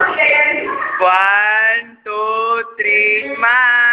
One, two, three, smile.